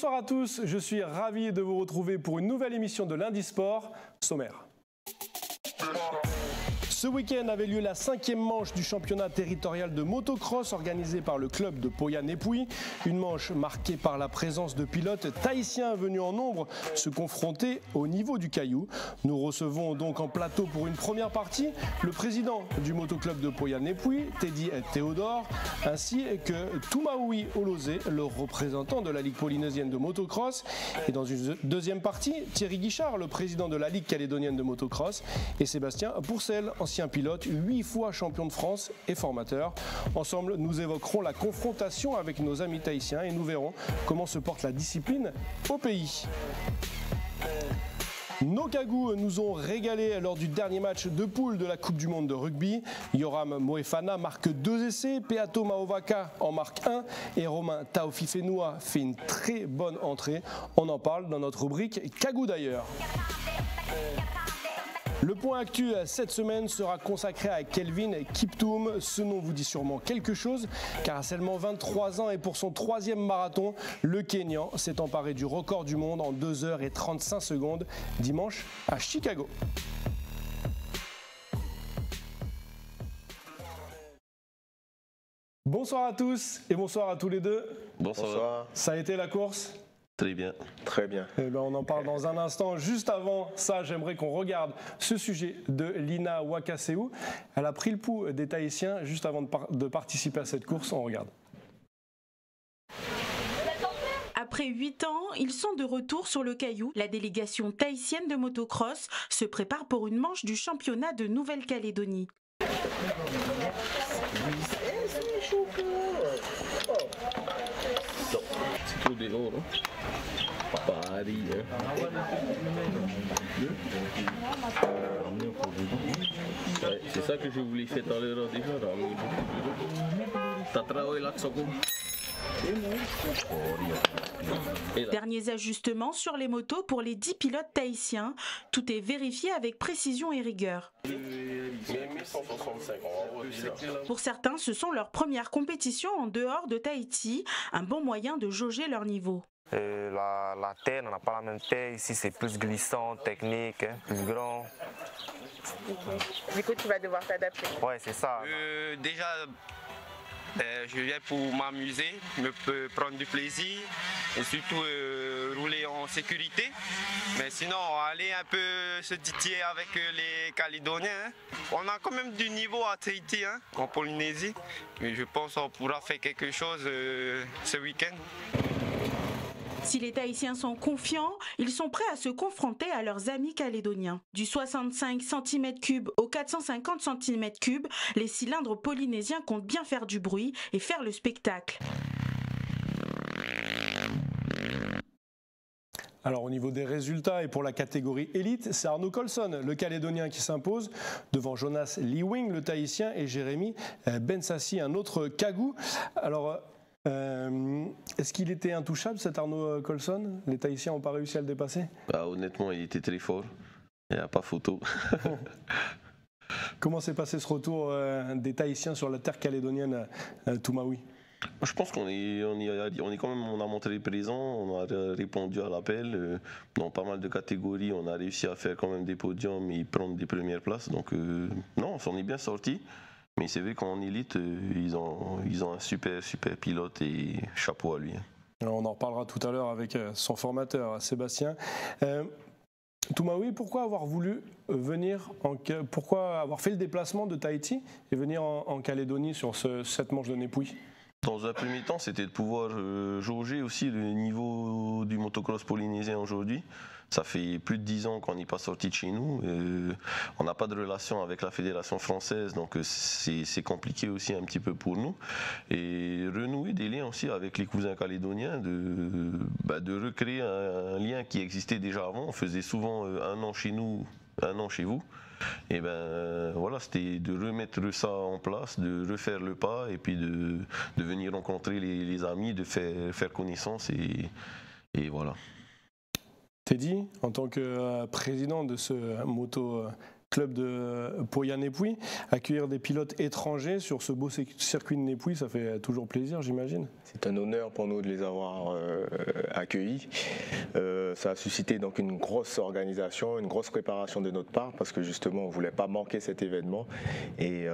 Bonsoir à tous, je suis ravi de vous retrouver pour une nouvelle émission de Lundi Sport. Sommaire. Ce week-end avait lieu la cinquième manche du championnat territorial de motocross organisé par le club de Poya-Nepouy. Une manche marquée par la présence de pilotes tahitiens venus en nombre se confronter au niveau du caillou. Nous recevons donc en plateau pour une première partie le président du motoclub de Poya-Nepouy, Teddy Théodore, ainsi que Toumaoui Olosé, le représentant de la Ligue polynésienne de motocross. Et dans une deuxième partie, Thierry Guichard, le président de la Ligue calédonienne de motocross, et Sébastien Pourcel, pilote, huit fois champion de France et formateur. Ensemble, nous évoquerons la confrontation avec nos amis tahitiens et nous verrons comment se porte la discipline au pays. Nos Kagous nous ont régalé lors du dernier match de poule de la Coupe du Monde de rugby. Yoram Moefana marque deux essais, Peato Maovaka en marque un et Romain Taofifenua fait une très bonne entrée. On en parle dans notre rubrique Kagou d'ailleurs. Le point actu cette semaine sera consacré à Kelvin Kiptoum. Ce nom vous dit sûrement quelque chose, car à seulement 23 ans et pour son troisième marathon, le Kenyan s'est emparé du record du monde en 2 h et 35 secondes dimanche à Chicago. Bonsoir à tous et bonsoir à tous les deux. Bonsoir. Ça a été la course? Très bien. Très bien. Eh ben, on en parle dans un instant. Juste avant ça, j'aimerais qu'on regarde ce sujet de Lina Wakaseu. Elle a pris le pouls des Tahitiens juste avant de, par- de participer à cette course. On regarde. Après 8 ans, ils sont de retour sur le caillou. La délégation tahitienne de motocross se prépare pour une manche du championnat de Nouvelle-Calédonie. C'est tout dehors, non Paris, Ouais, c'est ça que je voulais faire à l'heure déjà. de- T'as travaillé là, Et là, Derniers ajustements sur les motos pour les 10 pilotes tahitiens. Tout est vérifié avec précision et rigueur. Pour certains, ce sont leurs premières compétitions en dehors de Tahiti, un bon moyen de jauger leur niveau. Euh, la, la terre, on n'a pas la même terre. Ici, c'est plus glissant, technique, hein, plus grand. Du coup, tu vas devoir t'adapter. Ouais, c'est ça. Euh, déjà, euh, je viens pour m'amuser, me prendre du plaisir et surtout euh, rouler en sécurité. Mais sinon, aller un peu se titiller avec euh, les Calédoniens. hein. On a quand même du niveau à Tahiti, hein, en Polynésie. Mais je pense qu'on pourra faire quelque chose ce week-end. Si les Tahitiens sont confiants, ils sont prêts à se confronter à leurs amis calédoniens. Du 65 cm3 au 450 cm3, les cylindres polynésiens comptent bien faire du bruit et faire le spectacle. Alors au niveau des résultats et pour la catégorie élite, c'est Arnaud Colson, le Calédonien qui s'impose devant Jonas Liwing, le Tahitien, et Jérémy euh, Bensassi, un autre Kagou. Alors euh, est-ce qu'il était intouchable cet Arnaud euh, Colson? Les Tahitiens n'ont pas réussi à le dépasser? Bah, honnêtement, il était très fort. Il n'y a pas photo. Comment s'est passé ce retour euh, des Tahitiens sur la terre calédonienne euh, Toumaoui? Je pense qu'on est, on est, on est quand même, on a montré présent, on a ré- répondu à l'appel. dans pas mal de catégories, on a réussi à faire quand même des podiums et prendre des premières places. Donc, euh, non, on s'en est bien sorti. Mais c'est vrai qu'en élite, euh, ils, ont, ils ont un super, super pilote et chapeau à lui. hein. Alors, On en reparlera tout à l'heure avec euh, son formateur, Sébastien. Euh, Toumaoui, pourquoi avoir voulu euh, venir, en, pourquoi avoir fait le déplacement de Tahiti et venir en, en Calédonie sur ce- cette manche de Népouille Dans un premier temps, c'était de pouvoir euh, jauger aussi le niveau du motocross polynésien aujourd'hui. Ça fait plus de dix ans qu'on n'est pas sorti de chez nous. On n'a pas de relation avec la fédération française, donc euh, c'est compliqué aussi un petit peu pour nous. Et renouer des liens aussi avec les cousins calédoniens, de, bah, recréer un, lien qui existait déjà avant. On faisait souvent euh, un an chez nous, un an chez vous. Et ben voilà, c'était de remettre ça en place, de refaire le pas et puis de, venir rencontrer les, amis, de faire, faire connaissance et voilà. Teddy, en tant que euh, président de ce moto euh, club de Poya-Népouy. Accueillir des pilotes étrangers sur ce beau circuit de Népouy, ça fait toujours plaisir, j'imagine. C'est un honneur pour nous de les avoir euh, accueillis. Euh, ça a suscité donc une grosse organisation, une grosse préparation de notre part, parce que justement, on ne voulait pas manquer cet événement. Et,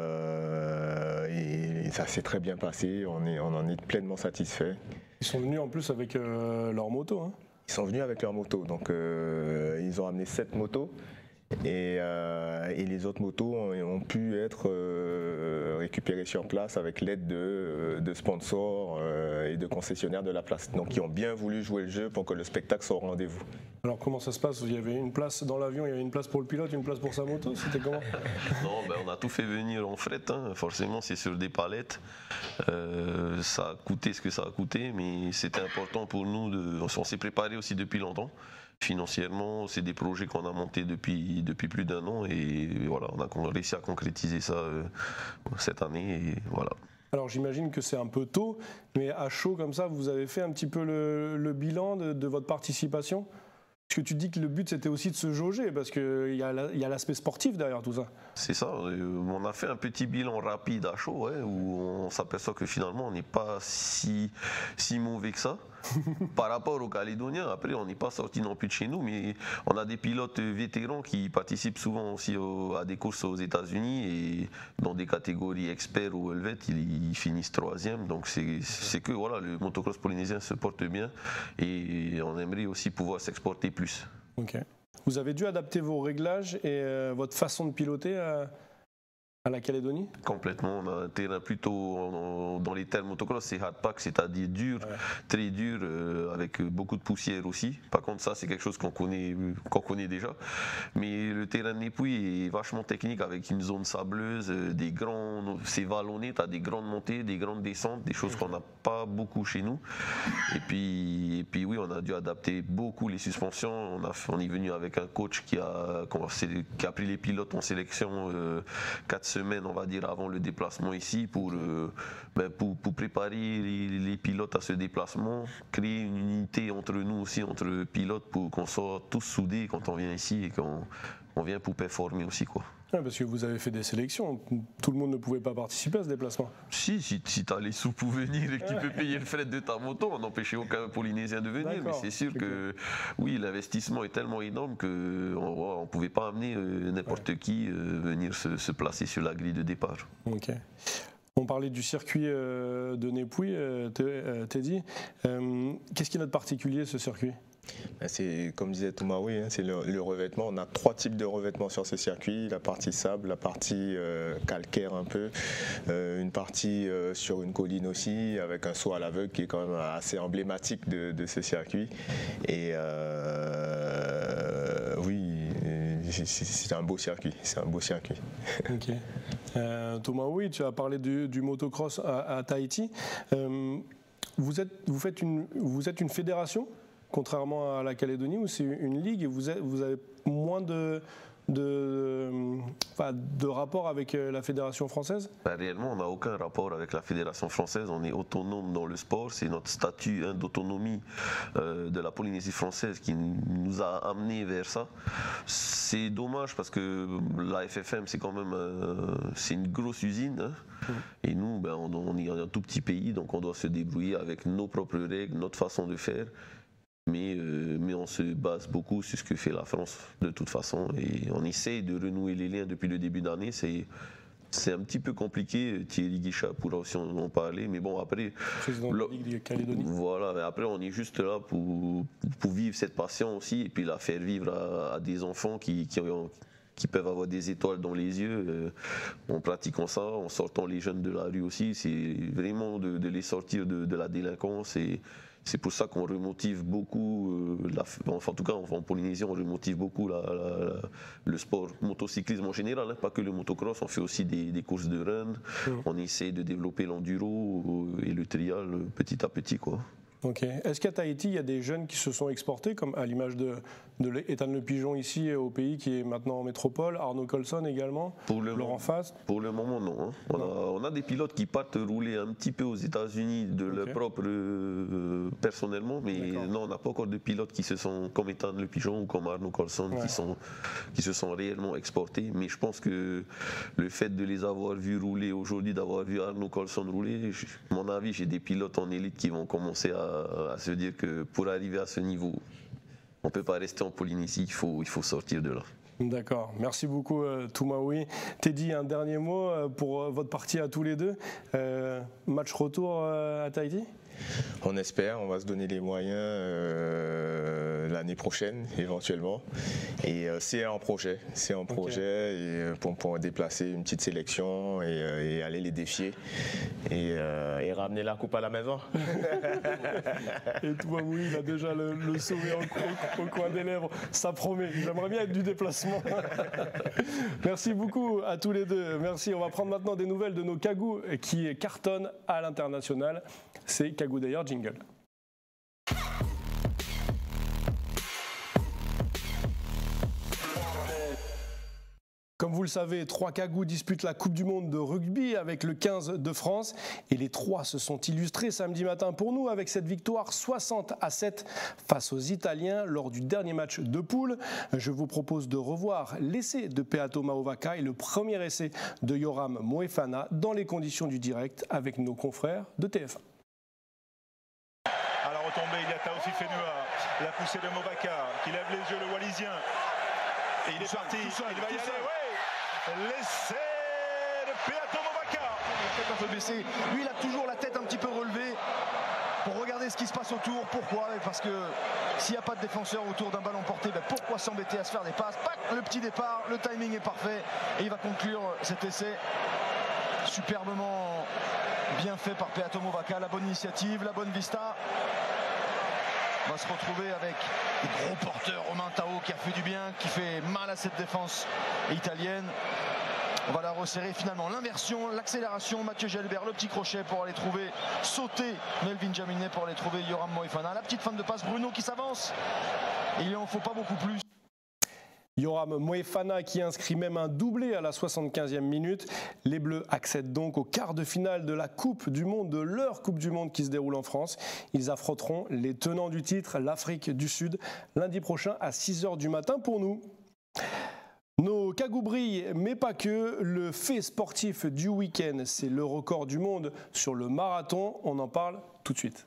ça s'est très bien passé, on, est, on en est pleinement satisfait. Ils sont venus en plus avec leur moto. Hein. Ils sont venus avec leur moto, donc ils ont amené sept motos. Euh, et, les autres motos ont, pu être euh, récupérées sur place avec l'aide de, euh, sponsors et de concessionnaires de la place. Donc qui ont bien voulu jouer le jeu pour que le spectacle soit au rendez-vous. Alors comment ça se passe? Il y avait une place dans l'avion, il y avait une place pour le pilote, une place pour sa moto? C'était comment? Non, ben, on a tout fait venir en fret. Hein. Forcément, c'est sur des palettes. ça a coûté ce que ça a coûté, mais c'était important pour nous. De... On s'est préparé aussi depuis longtemps financièrement, c'est des projets qu'on a montés depuis, depuis plus d'un an et voilà, on a réussi à concrétiser ça euh, cette année et voilà. Alors j'imagine que c'est un peu tôt, mais à chaud comme ça, vous avez fait un petit peu le, bilan de, votre participation? Parce que tu dis que le but c'était aussi de se jauger, parce qu'il y a l'aspect sportif derrière tout ça. C'est ça, euh, on a fait un petit bilan rapide à chaud, où on s'aperçoit que finalement on n'est pas si, si mauvais que ça. par rapport aux Calédoniens. Après, on n'est pas sorti non plus de chez nous, mais on a des pilotes vétérans qui participent souvent aussi à des courses aux États-Unis et dans des catégories experts ou Helvet, ils, finissent troisième. Donc c'est que voilà, le motocross polynésien se porte bien et on aimerait aussi pouvoir s'exporter plus. Ok. Vous avez dû adapter vos réglages et euh, votre façon de piloter à à la Calédonie? Complètement. On a un terrain plutôt, dans les termes motocross, c'est hardpack, c'est-à-dire dur, très dur, euh, avec beaucoup de poussière aussi. Par contre, ça, c'est quelque chose qu'on connaît, qu'on connaît déjà. Mais le terrain de Népouy est vachement technique, avec une zone sableuse, euh, des grands, c'est vallonné, tu as des grandes montées, des grandes descentes, des choses qu'on n'a pas beaucoup chez nous. Et puis, et puis, oui, on a dû adapter beaucoup les suspensions. On, a, on est venu avec un coach qui a, qui a pris les pilotes en sélection euh, 4 on va dire, avant le déplacement ici pour, euh, ben, préparer les, pilotes à ce déplacement, créer une unité entre nous aussi, entre pilotes, pour qu'on soit tous soudés quand on vient ici et qu'on on vient pour performer aussi. quoi. Parce que vous avez fait des sélections, tout le monde ne pouvait pas participer à ce déplacement. Si, si, tu as les sous pour venir et que tu peux payer le frais de ta moto, on n'empêchait aucun Polynésien de venir. Mais c'est sûr que oui, l'investissement est tellement énorme qu'on ne pouvait pas amener euh, n'importe qui euh, venir se, placer sur la grille de départ. Ok. On parlait du circuit euh, de Népouy, Teddy. Qu'est-ce qui est notre particulier ce circuit? C'est comme disait Thomas, oui, hein, c'est le, revêtement. On a trois types de revêtements sur ce circuit la partie sable, la partie euh, calcaire un peu, euh, une partie euh, sur une colline aussi, avec un saut à l'aveugle qui est quand même assez emblématique de, ce circuit. Et oui, c'est un beau circuit. C'est un beau circuit. Thomas, oui, tu as parlé du, motocross à, Tahiti. vous, êtes, vous êtes une fédération? Contrairement à la Calédonie où c'est une ligue et vous, vous avez moins de, de, de rapport avec euh, la fédération française? Bah, Réellement, on n'a aucun rapport avec la fédération française. On est autonome dans le sport. C'est notre statut hein, d'autonomie euh, de la Polynésie française qui nous a amené vers ça. C'est dommage parce que la FFM, c'est quand même euh, c'est une grosse usine. Hein. Mmh. Et nous, ben, on, on est un tout petit pays, donc on doit se débrouiller avec nos propres règles, notre façon de faire. Mais, euh, mais on se base beaucoup sur ce que fait la France de toute façon et on essaye de renouer les liens depuis le début d'année. C'est c'est un petit peu compliqué. Thierry Guichat pourra aussi en parler, mais bon après. Président de la Ligue Calédonie. Voilà, mais après on est juste là pour, pour vivre cette passion aussi et puis la faire vivre à, des enfants qui, qui, qui, peuvent avoir des étoiles dans les yeux euh, en pratiquant ça, en sortant les jeunes de la rue aussi. C'est vraiment de, les sortir de, de la délinquance et c'est pour ça qu'on remotive beaucoup, euh, enfin, en tout cas en, Polynésie, on remotive beaucoup le sport motocyclisme en général, hein, pas que le motocross, on fait aussi des, courses de run, on essaie de développer l'enduro euh, et le trial euh, petit à petit. Quoi. Ok. Est-ce qu'à Tahiti, il y a des jeunes qui se sont exportés, comme à l'image de, de Ethan Le Pigeon ici au pays qui est maintenant en métropole, Arnaud Colson également, Pour le Laurent. Pour le moment, non. hein. On, a, on a des pilotes qui partent rouler un petit peu aux États-Unis de leur propre euh, personnellement, mais non, on n'a pas encore de pilotes qui se sont, comme Ethan Le Pigeon ou comme Arnaud Colson, Ouais. qui, sont, qui se sont réellement exportés. Mais je pense que le fait de les avoir vus rouler aujourd'hui, d'avoir vu Arnaud Colson rouler, je- à mon avis, j'ai des pilotes en élite qui vont commencer à, à se dire que pour arriver à ce niveau, on ne peut pas rester en Polynésie, il faut, il faut sortir de là. D'accord, merci beaucoup euh, Toumaoui. Teddy, un dernier mot euh, pour euh, votre partie à tous les deux. Match retour à Tahiti? On espère, on va se donner les moyens euh, l'année prochaine éventuellement. Et euh, c'est un projet, c'est un projet et, euh, pour, pour déplacer une petite sélection et, et aller les défier et, et ramener la coupe à la maison. Et Toumaoui, il a déjà le, le sourire au, au- au coin des lèvres. Ça promet, j'aimerais bien être du déplacement. merci beaucoup à tous les deux. Merci, on va prendre maintenant des nouvelles de nos cagous qui cartonnent à l'international. C'est D'ailleurs, jingle. Comme vous le savez, trois Cagous disputent la Coupe du Monde de rugby avec le 15 de France et les trois se sont illustrés samedi matin pour nous avec cette victoire 60 à 7 face aux Italiens lors du dernier match de poule. Je vous propose de revoir l'essai de Peato Maovaka et le premier essai de Yoram Moefana dans les conditions du direct avec nos confrères de TF1. À la retombée, il y a Taofi Fenua, la poussée de Movaka, qui lève les yeux, le Wallisien. Et il est parti, il va y aller, ouais L'essai de Peato Movaka la tête un peu baissée. Lui, il a toujours la tête un petit peu relevée pour regarder ce qui se passe autour. Pourquoi Parce que s'il n'y a pas de défenseur autour d'un ballon porté, ben pourquoi s'embêter à se faire des passes? Pac, Le petit départ, le timing est parfait et il va conclure cet essai superbement bien fait par Peato Movaca. La bonne initiative, la bonne vista. On va se retrouver avec des gros porteurs, Romain Tao qui a fait du bien, qui fait mal à cette défense italienne. On va la resserrer finalement. L'inversion, l'accélération, Mathieu Gelbert, le petit crochet pour aller trouver, sauter Melvin Jaminet pour aller trouver Yoram Moefana. La petite fin de passe, Bruno qui s'avance. Il en faut pas beaucoup plus. Yoram Moefana qui inscrit même un doublé à la 75e minute. Les Bleus accèdent donc au quart de finale de la Coupe du Monde, de leur Coupe du Monde qui se déroule en France. Ils affronteront les tenants du titre, l'Afrique du Sud, lundi prochain à 6h du matin pour nous. Nos cagous brillent, mais pas que. Le fait sportif du week-end, c'est le record du monde sur le marathon. On en parle tout de suite.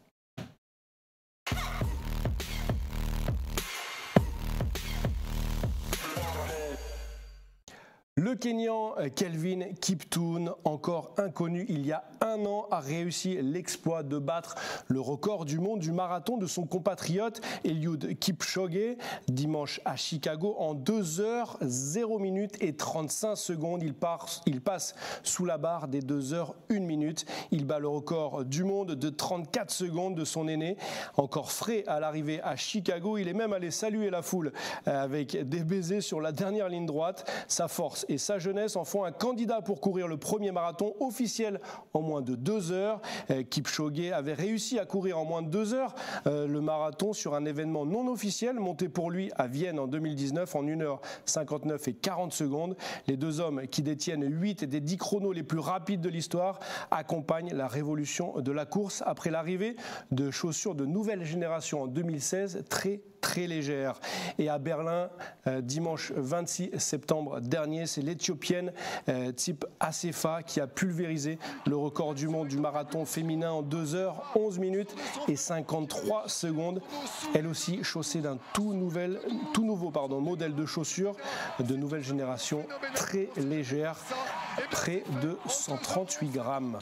Le Kenyan Kelvin Kiptoon, encore inconnu il y a un an, a réussi l'exploit de battre le record du monde du marathon de son compatriote Eliud Kipchoge dimanche à Chicago en 2 heures 0 minutes et 35 secondes. Il, part- passe sous la barre des 2 heures 1 minute. Il bat le record du monde de 34 secondes de son aîné. Encore frais à l'arrivée à Chicago, il est même allé saluer la foule euh, avec des baisers sur la dernière ligne droite. Sa force et sa jeunesse en font un candidat pour courir le premier marathon officiel en moins de deux heures. Euh, Kipchoge avait réussi à courir en moins de deux heures euh, le marathon sur un événement non officiel monté pour lui à Vienne en 2019 en 1h59 et 40 secondes. Les deux hommes qui détiennent 8 des 10 chronos les plus rapides de l'histoire accompagnent la révolution de la course après l'arrivée de chaussures de nouvelle génération en 2016 très très légères. Et à Berlin, euh, dimanche 26 septembre dernier, c'est l'Éthiopienne euh, Tsip Asefa qui a pulvérisé le record du monde du marathon féminin en 2 heures 11 minutes et 53 secondes. Elle aussi chaussée d'un tout, tout nouveau pardon, modèle de chaussures de nouvelle génération très légère, près de 138 grammes.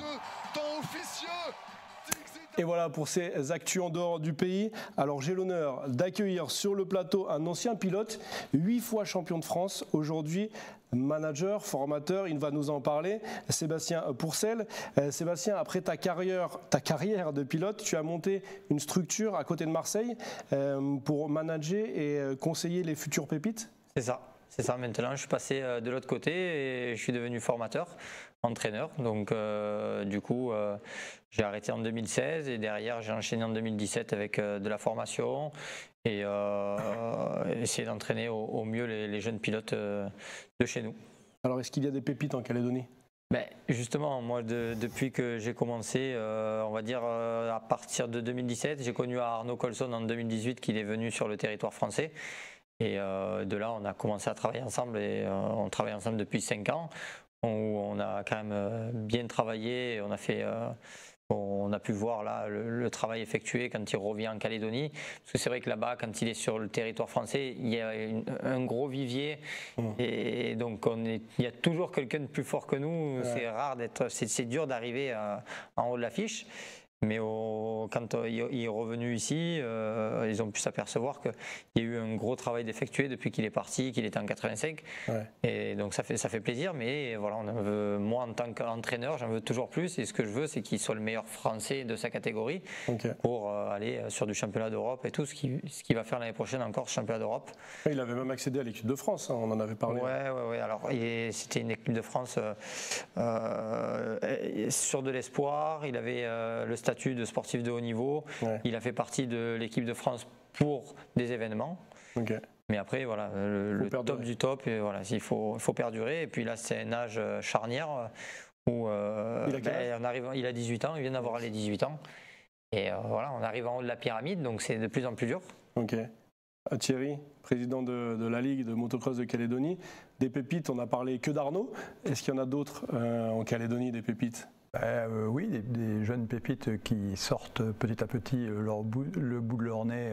Et voilà pour ces actus en dehors du pays. Alors j'ai l'honneur d'accueillir sur le plateau un ancien pilote, huit fois champion de France, aujourd'hui manager, formateur, il va nous en parler, Sébastien Pourcel. Euh, Sébastien, après ta carrière, de pilote, tu as monté une structure à côté de Marseille euh, pour manager et euh, conseiller les futures pépites C'est ça. c'est ça. Maintenant, je suis passé de l'autre côté et je suis devenu formateur, entraîneur. Donc, euh, du coup, euh, j'ai arrêté en 2016 et derrière, j'ai enchaîné en 2017 avec de la formation et essayer d'entraîner au, mieux les, jeunes pilotes de chez nous. Alors, est-ce qu'il y a des pépites en Calédonie? Ben, justement, moi, depuis que j'ai commencé, on va dire à partir de 2017, j'ai connu Arnaud Colson en 2018 qu'il est venu sur le territoire français. Et euh, de là, on a commencé à travailler ensemble et euh, on travaille ensemble depuis 5 ans où on a quand même euh, bien travaillé. On a fait on a pu voir là le, travail effectué quand il revient en Calédonie. Parce que c'est vrai que là-bas, quand il est sur le territoire français, il y a un gros vivier. Mmh. Et donc, on est, il y a toujours quelqu'un de plus fort que nous. C'est rare d'être. C'est dur d'arriver en haut de l'affiche. Mais quand euh, il est revenu ici, euh, ils ont pu s'apercevoir qu'il y a eu un gros travail d'effectuer depuis qu'il est parti, qu'il était en 85. Et donc ça fait, ça fait plaisir, mais voilà, on moi en tant qu'entraîneur, j'en veux toujours plus. Et ce que je veux, c'est qu'il soit le meilleur français de sa catégorie pour euh, aller sur du championnat d'Europe et tout ce qu'il ce qui va faire l'année prochaine encore, championnat d'Europe. Il avait même accédé à l'équipe de France, hein, on en avait parlé. Ouais, ouais, ouais. Alors c'était une équipe de France sur de l'espoir. Il avait le statut de sportif de haut niveau. Il a fait partie de l'équipe de France pour des événements. Mais après, voilà, le, top du top, et voilà, il faut, faut perdurer. Et puis là, c'est un âge euh, charnière où euh, il, a ben, on arrive, il a 18 ans, il vient d'avoir les 18 ans. Et euh, voilà, on arrive en haut de la pyramide, donc c'est de plus en plus dur. Ok. Thierry, président de, de, la Ligue de motocross de Calédonie. Des pépites, on a parlé que d'Arnaud. Est-ce qu'il y en a d'autres en Calédonie, des pépites? Euh, oui, des, jeunes pépites qui sortent petit à petit euh, le bout de leur nez.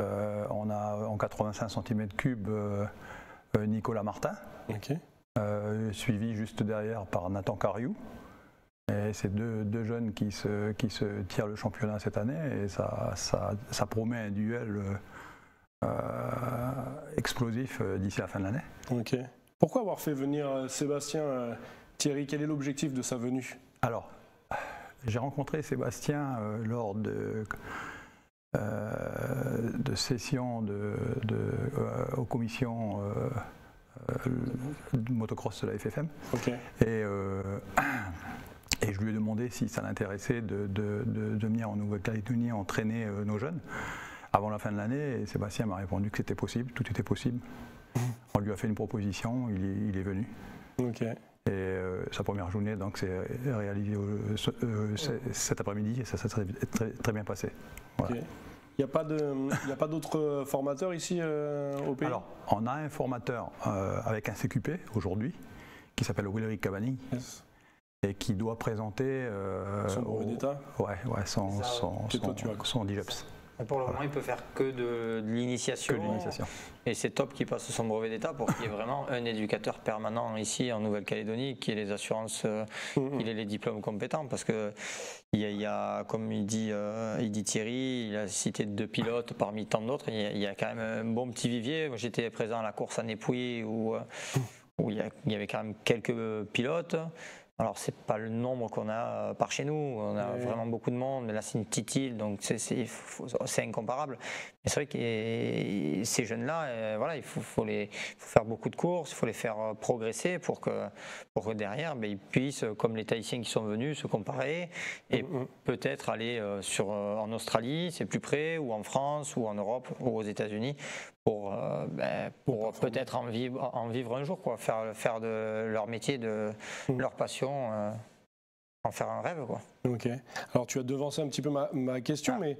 Euh, on a en 85 cm3 Nicolas Martin, suivi juste derrière par Nathan Cariou. Et c'est deux, jeunes qui se, qui se tirent le championnat cette année et ça, ça, promet un duel explosif d'ici la fin de l'année. Pourquoi avoir fait venir Sébastien Thierry, quel est l'objectif de sa venue? Alors, j'ai rencontré Sébastien euh, lors de, euh, de sessions de, euh, aux commissions de motocross de la FFM. Et, et je lui ai demandé si ça l'intéressait de, de, venir en Nouvelle-Calédonie entraîner nos jeunes avant la fin de l'année. Et Sébastien m'a répondu que c'était possible, tout était possible. Mmh. On lui a fait une proposition, il est, il est venu. Et euh, sa première journée, donc, c'est réalisé euh, cet après-midi et ça s'est très, très, bien passé. Il n'y a pas d'autres formateurs ici euh, au pays Alors, on a un formateur avec un CQP aujourd'hui qui s'appelle Willery Cavani. Et qui doit présenter son brevet d'état? Ouais, ouais, son, son, son, son DIGEPS. Pour le moment, il peut faire que de, l'initiation. Et c'est top qu'il passe son brevet d'État pour qu'il y ait vraiment un éducateur permanent ici en Nouvelle-Calédonie, qui ait les assurances, euh, mmh. qu'il ait les diplômes compétents. Parce que il y, a, comme il dit, euh, il dit Thierry, il a cité deux pilotes parmi tant d'autres. Il, y a quand même un bon petit vivier. J'étais présent à la course à Népouy où, euh, où il y avait quand même quelques pilotes. Alors, c'est pas le nombre qu'on a euh, par chez nous. On a vraiment beaucoup de monde, mais là, c'est une petite île, donc c'est incomparable. Mais c'est vrai que ces jeunes-là, euh, voilà, il faut, les, faire beaucoup de courses, il faut les faire euh, progresser pour que, pour derrière, ben, ils puissent, comme les Tahitiens qui sont venus, se comparer et mm, mm. peut-être aller sur, en Australie, c'est plus près, ou en France, ou en Europe, ou aux États-Unis, pour, euh, ben, pour peut-être en vivre, en vivre un jour, quoi, faire, faire de leur métier, de mm. leur passion, euh, en faire un rêve. Quoi. Ok. Alors tu as devancé un petit peu ma, ma question, ah. mais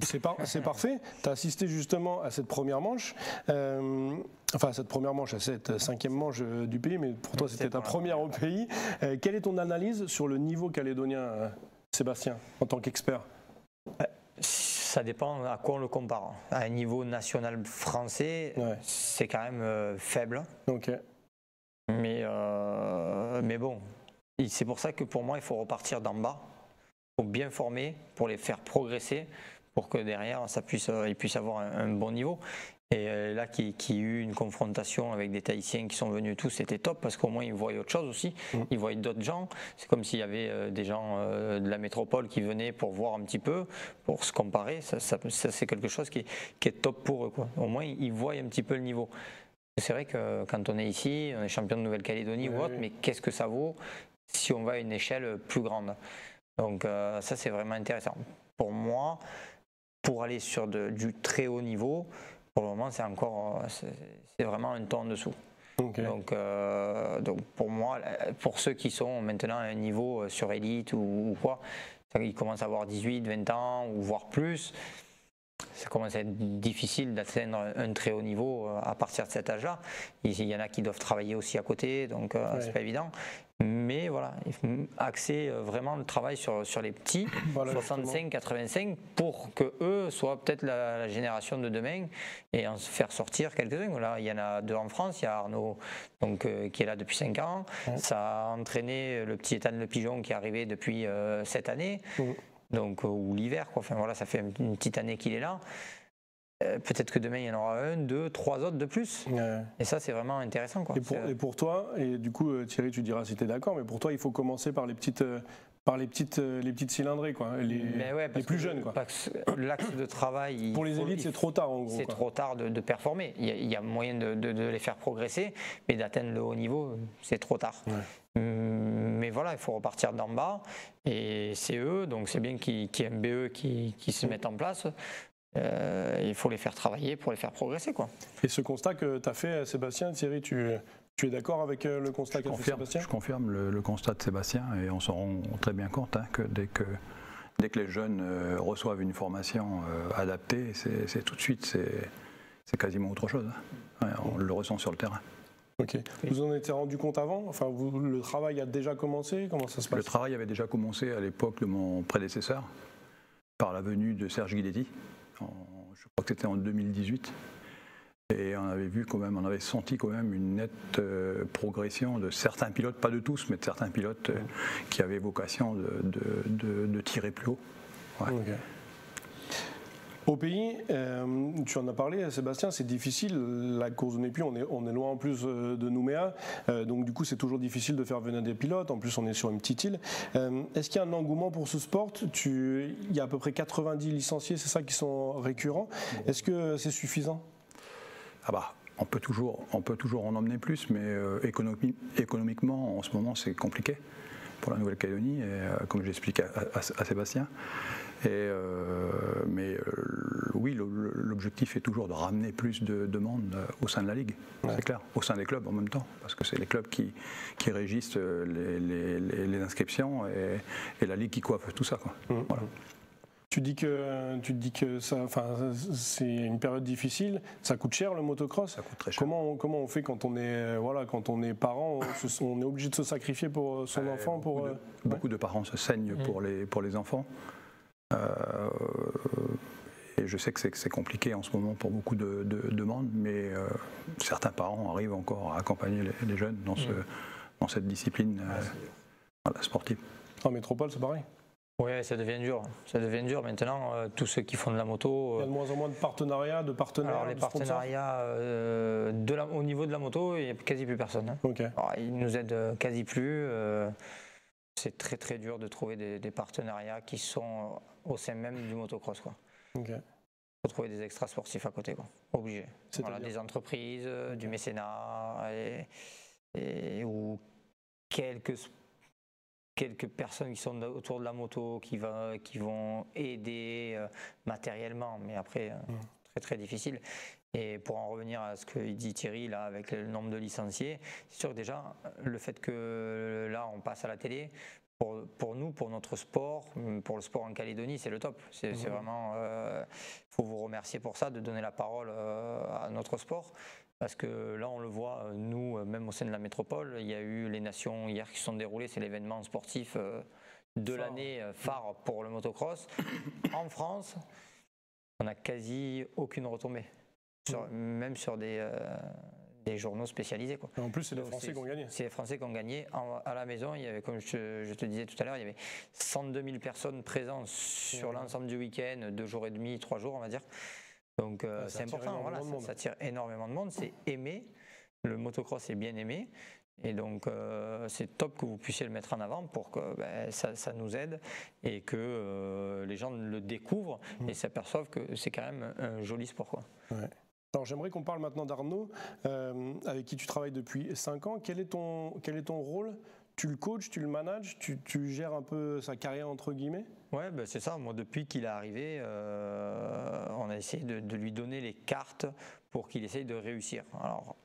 c'est par, parfait. Tu as assisté justement à cette première manche, euh, enfin à cette première manche, à cette cinquième manche du pays, mais pour toi c'était ta première au pays. quelle est ton analyse sur le niveau calédonien, Sébastien, en tant qu'expert? Ça dépend à quoi on le compare. À un niveau national français, c'est quand même euh, faible. Mais, euh, mais bon, c'est pour ça que pour moi, il faut repartir d'en bas. Il faut bien former pour les faire progresser pour que derrière, ça puisse, euh, ils puissent avoir un bon niveau. Et euh, là, qui, qui, eu une confrontation avec des Tahitiens qui sont venus tous, c'était top parce qu'au moins ils voyaient autre chose aussi. Mm. Ils voyaient d'autres gens. C'est comme s'il y avait euh, des gens euh, de la métropole qui venaient pour voir un petit peu, pour se comparer. Ça, c'est quelque chose qui est, qui est, top pour eux. Quoi. Au moins, ils voient un petit peu le niveau. C'est vrai que quand on est ici, on est champion de Nouvelle-Calédonie ou autre, mais qu'est-ce que ça vaut si on va à une échelle plus grande? Donc euh, ça, c'est vraiment intéressant. Pour moi, pour aller sur du très haut niveau, pour le moment, c'est encore, c'est vraiment un ton en dessous. Donc, euh, donc pour moi, pour ceux qui sont maintenant à un niveau sur élite ou, ou quoi, ils commencent à avoir 18, 20 ans ou voire plus ça commence à être difficile d'atteindre un très haut niveau euh, à partir de cet âge-là. Il y en a qui doivent travailler aussi à côté, donc euh, c'est pas évident. Mais voilà, il faut axer euh, vraiment le travail sur, sur les petits, 65-85, pour que eux soient peut-être la, génération de demain et en faire sortir quelques-uns. Il y en a deux en France, il y a Arnaud donc, qui est là depuis 5 ans. Ça a entraîné le petit Ethan Le Pigeon qui est arrivé depuis cette année donc, euh, ou l'hiver. Enfin, voilà, ça fait une petite année qu'il est là. Euh, peut-être que demain il y en aura un, deux, trois autres de plus. Et ça, c'est vraiment intéressant. Quoi. Et, pour, et, pour, toi, et du coup, euh, Thierry, tu diras si tu es d'accord, mais pour toi, il faut commencer par les petites par les petites, euh, les petites cylindrées, quoi, les, les plus jeunes. L'axe de travail. Pour les élites, c'est trop tard en gros. C'est trop tard de, performer. Il y, a, moyen de, de, les faire progresser, mais d'atteindre le haut niveau, c'est trop tard. Hum, mais voilà, il faut repartir d'en bas. Et c'est eux, donc c'est bien qu'il y ait un BE qui, qui se mette en place. Euh, il faut les faire travailler pour les faire progresser. Quoi. Et ce constat que tu as fait, Sébastien, Thierry, tu, tu es d'accord avec euh, le constat qu'a fait Sébastien? Je confirme le, constat de Sébastien et on s'en rend très bien compte hein, que dès que dès que les jeunes euh, reçoivent une formation euh, adaptée, c'est tout de suite c'est quasiment autre chose. Hein. on le ressent sur le terrain. Ok. Vous en étiez rendu compte avant? Enfin, le travail a déjà commencé? Comment ça se passe? Le travail avait déjà commencé à l'époque de mon prédécesseur, par la venue de Serge Guidetti. Je crois que c'était en 2018. Et on avait vu quand même, on avait senti quand même une nette euh, progression de certains pilotes, pas de tous, mais de certains pilotes euh, qui avaient vocation de, tirer plus haut. Au pays, euh, tu en as parlé, Sébastien, c'est difficile. La course de Népi, on est, on est loin en plus de Nouméa. donc, du coup, c'est toujours difficile de faire venir des pilotes. En plus, on est sur une petite île. Est-ce qu'il y a un engouement pour ce sport? Tu, Il y a à peu près 90 licenciés, c'est ça, qui sont récurrents. Est-ce que c'est suffisant? Ah bah, on peut toujours, on peut toujours en emmener plus, mais euh, économiquement, en ce moment, c'est compliqué pour la Nouvelle-Calédonie, euh, comme j'explique à, à, Sébastien. Et, euh, mais oui, l'objectif est toujours de ramener plus de demandes au sein de la Ligue, c'est clair, au sein des clubs en même temps, parce que c'est les clubs qui, qui régissent les, inscriptions et, la Ligue qui coiffe tout ça. Quoi. Mmh. Voilà. Tu dis que tu dis que ça, enfin, c'est une période difficile. Ça coûte cher le motocross. Ça coûte très cher. Comment on, comment on fait quand on est voilà quand on est parent on, est obligé de se sacrifier pour son euh, enfant beaucoup pour. De, beaucoup de parents se saignent pour mm. les pour les enfants. Euh, et je sais que c'est compliqué en ce moment pour beaucoup de, demandes, mais euh, certains parents arrivent encore à accompagner les, jeunes dans, ce, mm. dans cette discipline sportive. En métropole, c'est pareil. Oui, ça devient dur. Ça devient dur maintenant. Euh, tous ceux qui font de la moto. Il y a de moins en moins de partenariats, de partenaires. Alors les partenariats, euh, de au niveau de la moto, il n'y a quasi plus personne. Hein. ils nous aident quasi plus. Euh, c'est très très dur de trouver des, partenariats qui sont au sein même du motocross. Quoi. Il faut trouver des extras sportifs à côté, quoi. obligé. Voilà, des entreprises, du mécénat et, ou quelques quelques personnes qui sont autour de la moto qui, va, qui vont aider euh, matériellement, mais après, euh, mm. très très difficile. Et pour en revenir à ce que dit Thierry, là, avec le nombre de licenciés, c'est sûr que déjà, le fait que là, on passe à la télé, pour, pour, nous, pour notre sport, pour le sport en Calédonie, c'est le top. C'est mm. vraiment. Il euh, faut vous remercier pour ça, de donner la parole à notre sport. Parce que là, on le voit, nous, même au sein de la métropole, il y a eu les nations hier qui se sont déroulées, c'est l'événement sportif euh, de l'année euh, phare pour le motocross. en France, on n'a quasi aucune retombée, même sur des, euh, des journaux spécialisés. Quoi. en plus, c'est les Français qui ont gagné. C'est les Français qui ont gagné. à la maison, il y avait, comme je, te disais tout à l'heure, il y avait 102 000 personnes présentes sur l'ensemble du week-end, deux jours et demi, trois jours, on va dire. Donc euh, c'est important, voilà, ça, attire énormément de monde, c'est aimé, le motocross est bien aimé, et donc euh, c'est top que vous puissiez le mettre en avant pour que ben, ça, nous aide et que euh, les gens le découvrent mmh. et s'aperçoivent que c'est quand même un joli sport. Quoi. Alors j'aimerais qu'on parle maintenant d'Arnaud, euh, avec qui tu travailles depuis 5 ans. Quel est ton, quel est ton rôle? Tu le coaches, tu le manages, tu, gères un peu sa carrière entre guillemets? Ouais, ben c'est ça. Moi, depuis qu'il est arrivé, euh, on a essayé de, lui donner les cartes pour qu'il essaye de réussir. Alors,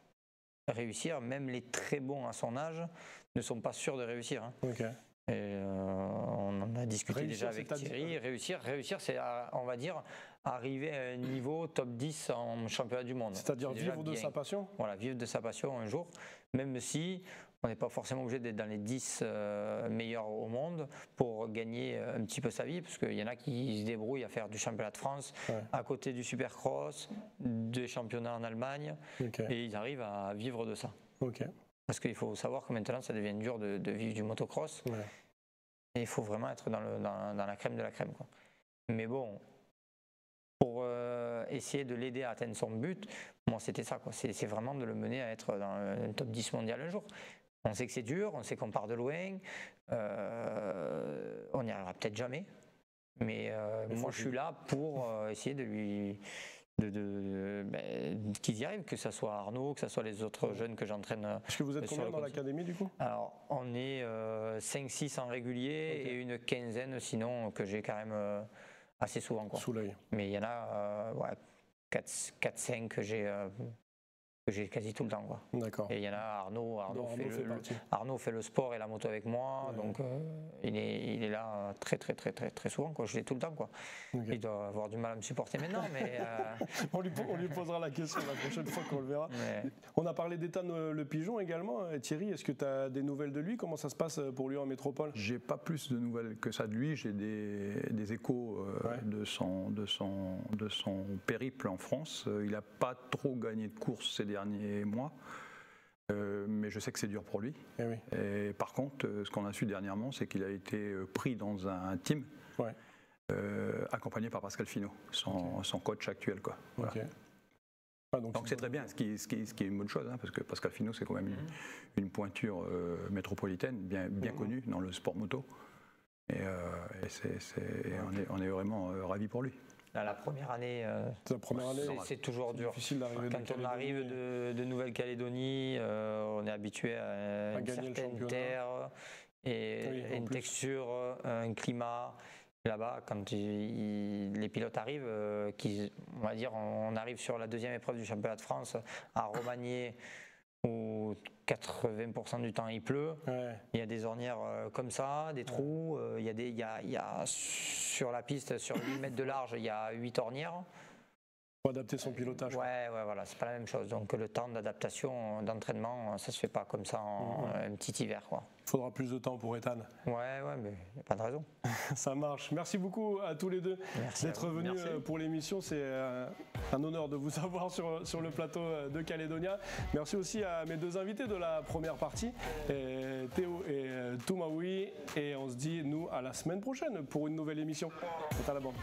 réussir, même les très bons à son âge ne sont pas sûrs de réussir. Hein. Euh, on en a discuté déjà avec Thierry. Réussir, réussir, c'est, on va dire, arriver à un niveau top 10 en championnat du monde. C'est-à-dire vivre de sa passion? Voilà, vivre de sa passion un jour, même si on n'est pas forcément obligé d'être dans les 10 euh, meilleurs au monde pour gagner un petit peu sa vie, parce qu'il y en a qui se débrouillent à faire du championnat de France, à côté du supercross, des championnats en Allemagne, et ils arrivent à vivre de ça. Parce qu'il faut savoir que maintenant, ça devient dur de, vivre du motocross. Et il faut vraiment être dans, le, dans, la crème de la crème. Quoi. Mais bon, pour euh, essayer de l'aider à atteindre son but, moi, c'était ça. C'est vraiment de le mener à être dans un top 10 mondial un jour. On sait que c'est dur, on sait qu'on part de loin, euh, on n'y arrivera peut-être jamais. Mais euh, moi, je suis là pour essayer de lui de, qu'ils y arrivent, que ce soit Arnaud, que ce soit les autres jeunes que j'entraîne. Est-ce que vous êtes combien dans l'académie du coup? Alors, on est 5-6 en régulier et une quinzaine sinon que j'ai quand même assez souvent. Quoi. Sous l'œil. Mais il y en a ouais, 4-5 que j'ai j'ai quasi tout le temps. Quoi. D'accord. Et il y en a Arnaud. Arnaud, fait, le, Arnaud fait le sport et la moto avec moi. Donc euh, il, est, il est là très, très, très, très, très souvent. Quoi. Je l'ai tout le temps. Quoi. Il doit avoir du mal à me supporter maintenant. mais euh, on, lui, on, lui, posera la question la prochaine fois qu'on le verra. On a parlé d'Ethan le pigeon également. Thierry, est-ce que tu as des nouvelles de lui? Comment ça se passe pour lui en métropole? J'ai pas plus de nouvelles que ça de lui. J'ai des, des, échos euh, de, son, de, son, de son périple en France. Il n'a pas trop gagné de course ces derniers derniers mois. Euh, mais je sais que c'est dur pour lui. Eh Et, par contre, euh, ce qu'on a su dernièrement, c'est qu'il a été euh, pris dans un team accompagné par Pascal Finot, son, coach actuel. Quoi. Ah, donc c'est très bien, ce qui, ce, qui, ce qui, est une bonne chose, hein, parce que Pascal Finot, c'est quand même une, mhm. pointure métropolitaine bien, bien mhm. connue dans le sport moto. Et, on, est, on, est, vraiment ravis pour lui la première année, euh, c'est toujours dur. Quand on arrive de, Nouvelle-Calédonie, euh, on est habitué à, une certaine terre et une texture, un climat. Là-bas, quand les pilotes arrivent, euh, on va dire, on arrive sur la deuxième épreuve du championnat de France à Romagné où 80% du temps il pleut. Il y a des ornières euh, comme ça, des trous. Euh, il, y a des, il, y a, il y a sur la piste, sur 8 mètres de large, il y a 8 ornières. Pour adapter son pilotage. Ouais, ouais, voilà, c'est pas la même chose. Donc le temps d'adaptation, d'entraînement, ça se fait pas comme ça en un petit hiver, quoi. Il faudra plus de temps pour Ethan. Ouais, ouais, mais il n'y a pas de raison. ça marche. Merci beaucoup à tous les deux d'être venus euh, pour l'émission. C'est euh, un honneur de vous avoir sur, sur le plateau euh, de Calédonia. Merci aussi à mes deux invités de la première partie, Théo et Toumaoui. Et on se dit, nous, à la semaine prochaine pour une nouvelle émission. C'est à la bande.